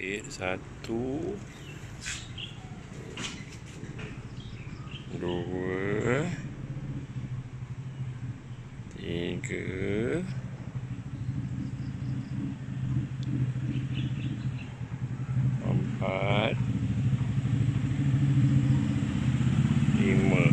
Okey, satu. Dua. Tiga. Empat. Lima.